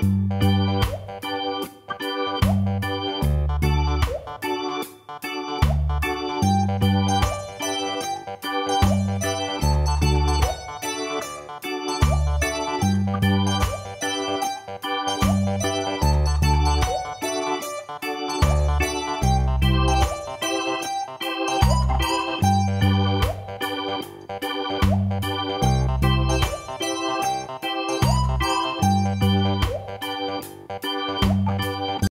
Música